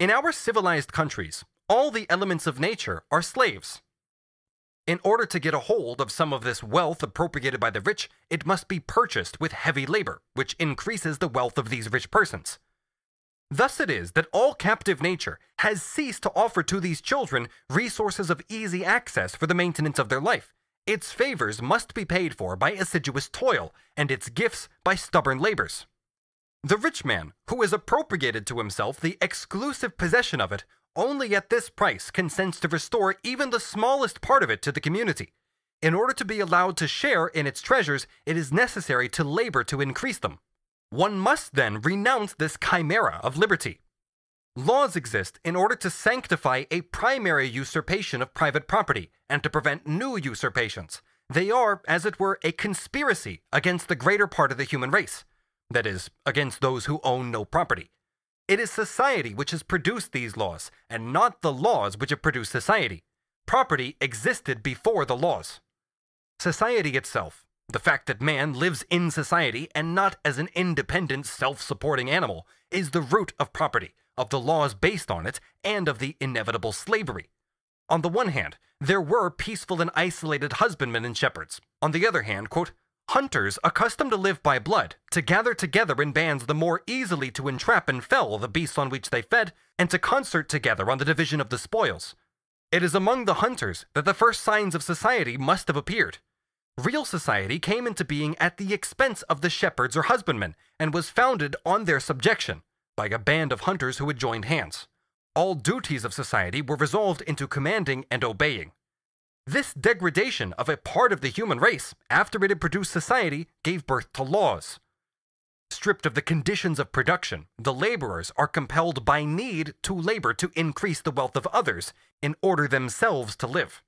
In our civilized countries, all the elements of nature are slaves. In order to get a hold of some of this wealth appropriated by the rich, it must be purchased with heavy labor, which increases the wealth of these rich persons. Thus it is that all captive nature has ceased to offer to these children resources of easy access for the maintenance of their life. Its favors must be paid for by assiduous toil, and its gifts by stubborn labors. The rich man, who has appropriated to himself the exclusive possession of it, only at this price consents to restore even the smallest part of it to the community. In order to be allowed to share in its treasures, it is necessary to labor to increase them. One must then renounce this chimera of liberty. Laws exist in order to sanctify a primary usurpation of private property and to prevent new usurpations. They are, as it were, a conspiracy against the greater part of the human race. That is, against those who own no property. It is society which has produced these laws, and not the laws which have produced society. Property existed before the laws. Society itself, the fact that man lives in society and not as an independent, self supporting animal, is the root of property, of the laws based on it, and of the inevitable slavery. On the one hand, there were peaceful and isolated husbandmen and shepherds. On the other hand, quote, Hunters, accustomed to live by blood, to gather together in bands the more easily to entrap and fell the beasts on which they fed, and to concert together on the division of the spoils. It is among the hunters that the first signs of society must have appeared. Real society came into being at the expense of the shepherds or husbandmen, and was founded on their subjection by a band of hunters who had joined hands. All duties of society were resolved into commanding and obeying. This degradation of a part of the human race, after it had produced society, gave birth to laws. Stripped of the conditions of production, the laborers are compelled by need to labor to increase the wealth of others in order themselves to live.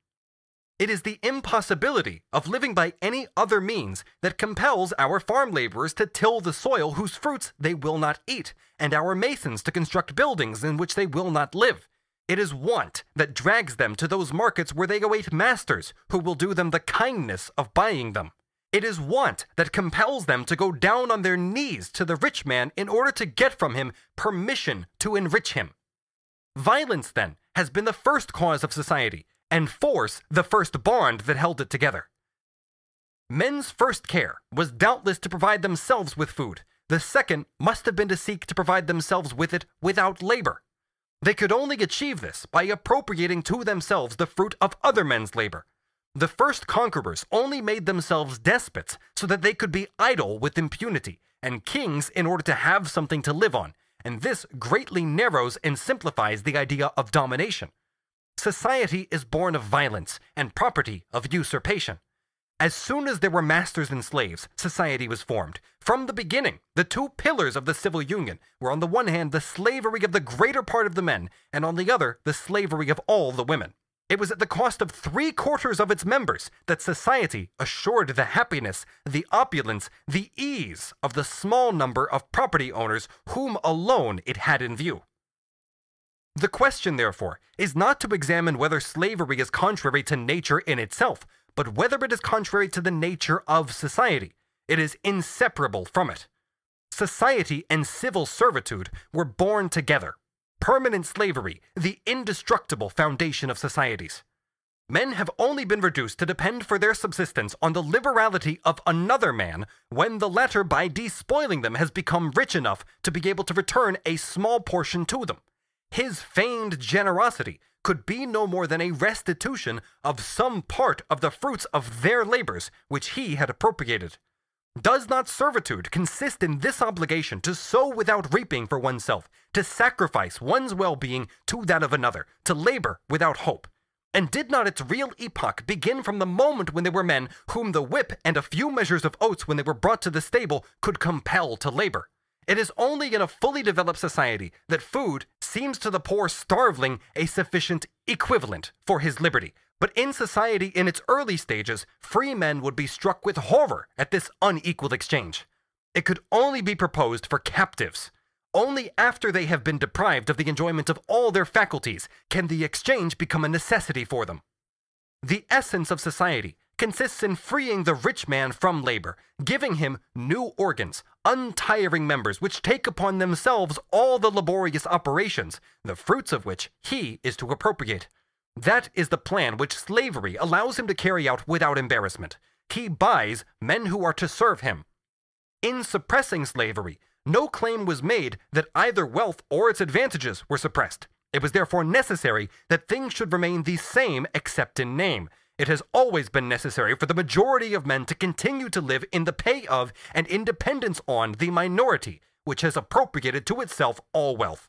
It is the impossibility of living by any other means that compels our farm laborers to till the soil whose fruits they will not eat, and our masons to construct buildings in which they will not live, it is want that drags them to those markets where they await masters who will do them the kindness of buying them. It is want that compels them to go down on their knees to the rich man in order to get from him permission to enrich him. Violence, then, has been the first cause of society, and force the first bond that held it together. Men's first care was doubtless to provide themselves with food. The second must have been to seek to provide themselves with it without labor. They could only achieve this by appropriating to themselves the fruit of other men's labor. The first conquerors only made themselves despots so that they could be idle with impunity, and kings in order to have something to live on, and this greatly narrows and simplifies the idea of domination. Society is born of violence, and property of usurpation. As soon as there were masters and slaves, society was formed. From the beginning, the two pillars of the civil union were on the one hand the slavery of the greater part of the men, and on the other the slavery of all the women. It was at the cost of three quarters of its members that society assured the happiness, the opulence, the ease of the small number of property owners whom alone it had in view. The question, therefore, is not to examine whether slavery is contrary to nature in itself, but whether it is contrary to the nature of society. It is inseparable from it. Society and civil servitude were born together. Permanent slavery, the indestructible foundation of societies. Men have only been reduced to depend for their subsistence on the liberality of another man when the latter, by despoiling them, has become rich enough to be able to return a small portion to them. His feigned generosity could be no more than a restitution of some part of the fruits of their labors which he had appropriated. Does not servitude consist in this obligation to sow without reaping for oneself, to sacrifice one's well being to that of another, to labor without hope? And did not its real epoch begin from the moment when they were men whom the whip and a few measures of oats when they were brought to the stable could compel to labor? It is only in a fully developed society that food seems to the poor starveling a sufficient equivalent for his liberty. But in society in its early stages, free men would be struck with horror at this unequal exchange. It could only be proposed for captives. Only after they have been deprived of the enjoyment of all their faculties can the exchange become a necessity for them. The essence of society consists in freeing the rich man from labor, giving him new organs, untiring members which take upon themselves all the laborious operations, the fruits of which he is to appropriate. That is the plan which slavery allows him to carry out without embarrassment. He buys men who are to serve him. In suppressing slavery, no claim was made that either wealth or its advantages were suppressed. It was therefore necessary that things should remain the same except in name. It has always been necessary for the majority of men to continue to live in the pay of and independence on the minority, which has appropriated to itself all wealth.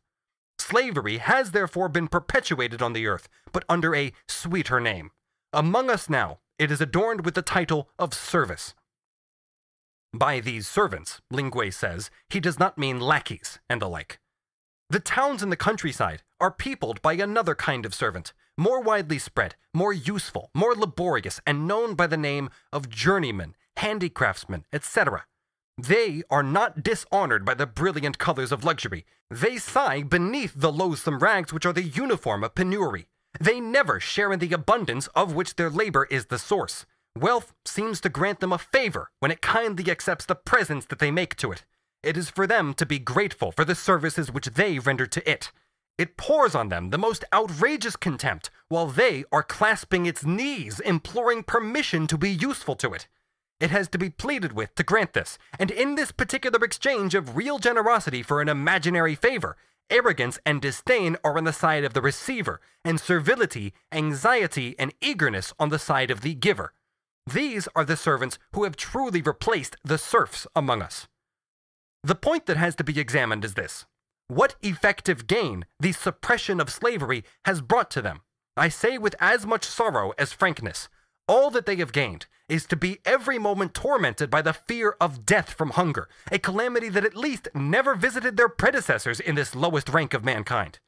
Slavery has therefore been perpetuated on the earth, but under a sweeter name. Among us now, it is adorned with the title of service. By these servants, Linguet says, he does not mean lackeys and the like. The towns in the countryside are peopled by another kind of servant, more widely spread, more useful, more laborious, and known by the name of journeymen, handicraftsmen, etc. They are not dishonored by the brilliant colors of luxury. They sigh beneath the loathsome rags which are the uniform of penury. They never share in the abundance of which their labor is the source. Wealth seems to grant them a favor when it kindly accepts the presents that they make to it. It is for them to be grateful for the services which they render to it. It pours on them the most outrageous contempt, while they are clasping its knees, imploring permission to be useful to it. It has to be pleaded with to grant this, and in this particular exchange of real generosity for an imaginary favor, arrogance and disdain are on the side of the receiver, and servility, anxiety, and eagerness on the side of the giver. These are the servants who have truly replaced the serfs among us. The point that has to be examined is this what effective gain the suppression of slavery has brought to them? I say with as much sorrow as frankness. All that they have gained is to be every moment tormented by the fear of death from hunger, a calamity that at least never visited their predecessors in this lowest rank of mankind.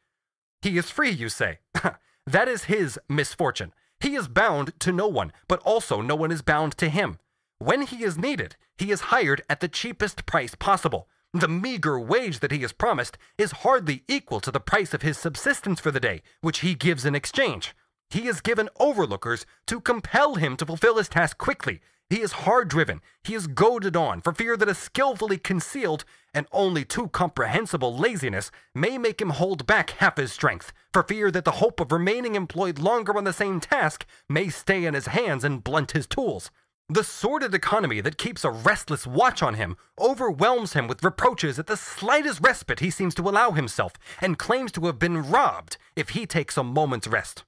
He is free, you say. that is his misfortune. He is bound to no one, but also no one is bound to him. When he is needed, he is hired at the cheapest price possible. The meager wage that he is promised is hardly equal to the price of his subsistence for the day, which he gives in exchange. He is given overlookers to compel him to fulfill his task quickly. He is hard driven. He is goaded on for fear that a skillfully concealed and only too comprehensible laziness may make him hold back half his strength, for fear that the hope of remaining employed longer on the same task may stay in his hands and blunt his tools. The sordid economy that keeps a restless watch on him overwhelms him with reproaches at the slightest respite he seems to allow himself, and claims to have been robbed if he takes a moment's rest.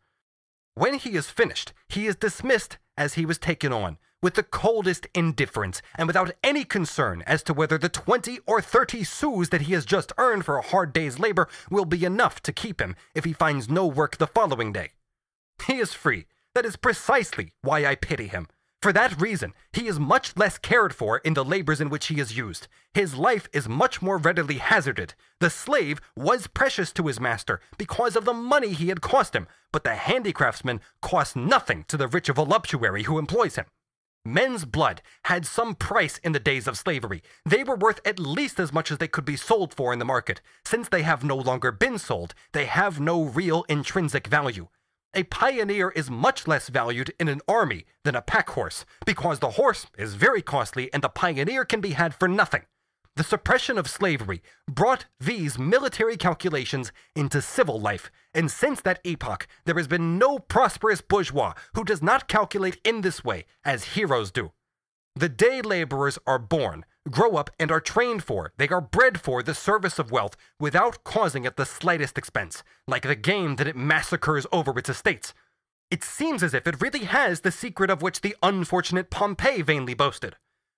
When he is finished, he is dismissed as he was taken on, with the coldest indifference, and without any concern as to whether the twenty or thirty sous that he has just earned for a hard day's labor will be enough to keep him if he finds no work the following day. He is free. That is precisely why I pity him. For that reason, he is much less cared for in the labors in which he is used. His life is much more readily hazarded. The slave was precious to his master because of the money he had cost him, but the handicraftsman costs nothing to the rich voluptuary who employs him. Men's blood had some price in the days of slavery. They were worth at least as much as they could be sold for in the market. Since they have no longer been sold, they have no real intrinsic value. A pioneer is much less valued in an army than a pack horse, because the horse is very costly and the pioneer can be had for nothing. The suppression of slavery brought these military calculations into civil life, and since that epoch, there has been no prosperous bourgeois who does not calculate in this way, as heroes do. The day laborers are born, grow up, and are trained for, they are bred for the service of wealth without causing it the slightest expense, like the game that it massacres over its estates. It seems as if it really has the secret of which the unfortunate Pompey vainly boasted.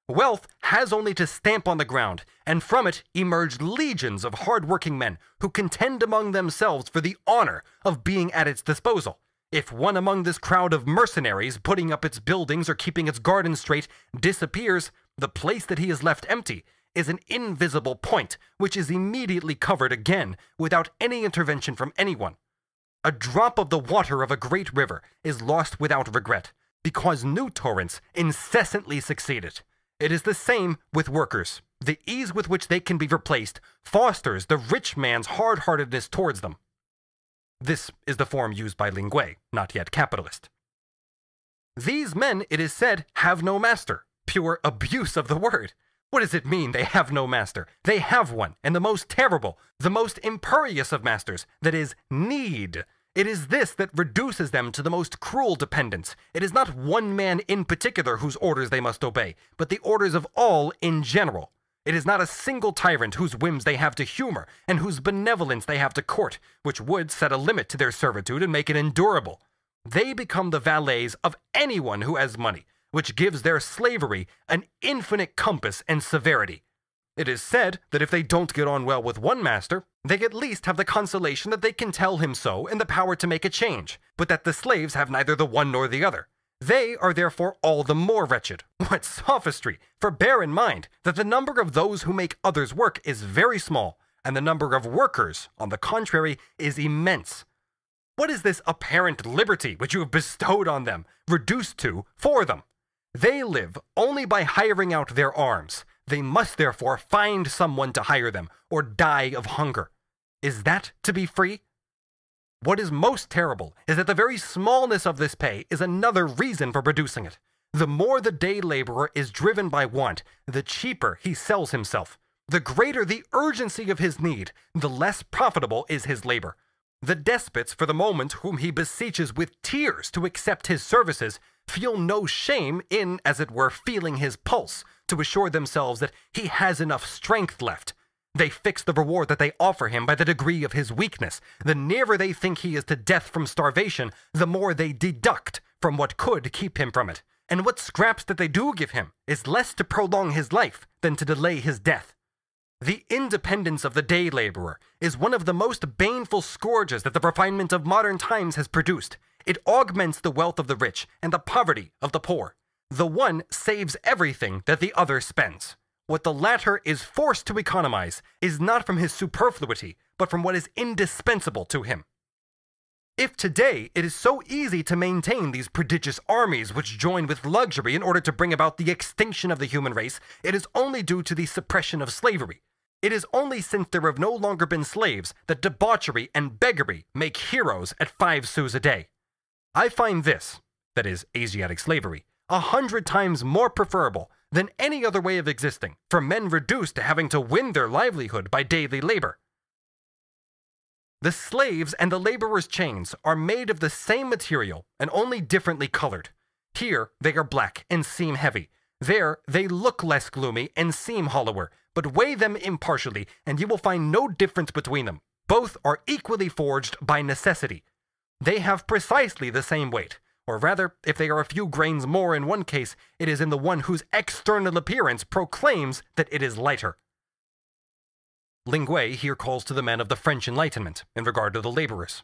Wealth has only to stamp on the ground, and from it emerge legions of hard-working men who contend among themselves for the honor of being at its disposal. If one among this crowd of mercenaries putting up its buildings or keeping its garden straight disappears, the place that he has left empty is an invisible point which is immediately covered again without any intervention from anyone. A drop of the water of a great river is lost without regret because new torrents incessantly succeed it. It is the same with workers. The ease with which they can be replaced fosters the rich man's hard heartedness towards them. This is the form used by Linguet, not yet capitalist. These men, it is said, have no master. Pure abuse of the word. What does it mean they have no master? They have one, and the most terrible, the most imperious of masters, that is, need. It is this that reduces them to the most cruel dependence. It is not one man in particular whose orders they must obey, but the orders of all in general. It is not a single tyrant whose whims they have to humor, and whose benevolence they have to court, which would set a limit to their servitude and make it endurable. They become the valets of anyone who has money, which gives their slavery an infinite compass and severity. It is said that if they don't get on well with one master, they at least have the consolation that they can tell him so and the power to make a change, but that the slaves have neither the one nor the other. They are therefore all the more wretched. What sophistry! For bear in mind that the number of those who make others work is very small, and the number of workers, on the contrary, is immense. What is this apparent liberty which you have bestowed on them, reduced to, for them? They live only by hiring out their arms. They must therefore find someone to hire them, or die of hunger. Is that to be free? What is most terrible is that the very smallness of this pay is another reason for producing it. The more the day laborer is driven by want, the cheaper he sells himself. The greater the urgency of his need, the less profitable is his labor. The despots, for the moment, whom he beseeches with tears to accept his services, feel no shame in, as it were, feeling his pulse, to assure themselves that he has enough strength left. They fix the reward that they offer him by the degree of his weakness. The nearer they think he is to death from starvation, the more they deduct from what could keep him from it. And what scraps that they do give him is less to prolong his life than to delay his death. The independence of the day laborer is one of the most baneful scourges that the refinement of modern times has produced. It augments the wealth of the rich and the poverty of the poor. The one saves everything that the other spends. What the latter is forced to economize is not from his superfluity, but from what is indispensable to him. If today it is so easy to maintain these prodigious armies which join with luxury in order to bring about the extinction of the human race, it is only due to the suppression of slavery. It is only since there have no longer been slaves that debauchery and beggary make heroes at five sous a day. I find this, that is, Asiatic slavery, a hundred times more preferable than any other way of existing for men reduced to having to win their livelihood by daily labor. The slaves and the laborers' chains are made of the same material and only differently colored. Here they are black and seem heavy. There they look less gloomy and seem hollower, but weigh them impartially and you will find no difference between them. Both are equally forged by necessity. They have precisely the same weight, or rather, if they are a few grains more in one case, it is in the one whose external appearance proclaims that it is lighter. Linguet here calls to the men of the French Enlightenment in regard to the laborers.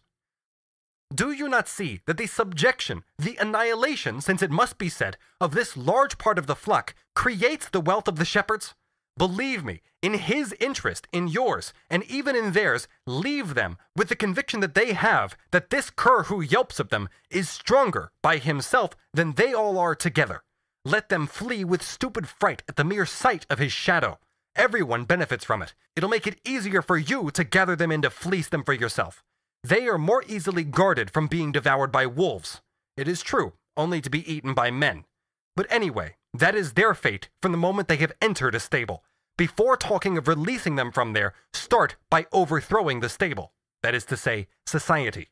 Do you not see that the subjection, the annihilation, since it must be said, of this large part of the flock creates the wealth of the shepherds? Believe me, in his interest, in yours, and even in theirs, leave them with the conviction that they have that this cur who yelps at them is stronger by himself than they all are together. Let them flee with stupid fright at the mere sight of his shadow. Everyone benefits from it. It'll make it easier for you to gather them in to fleece them for yourself. They are more easily guarded from being devoured by wolves. It is true, only to be eaten by men. But anyway, that is their fate from the moment they have entered a stable. Before talking of releasing them from there, start by overthrowing the stable. That is to say, society.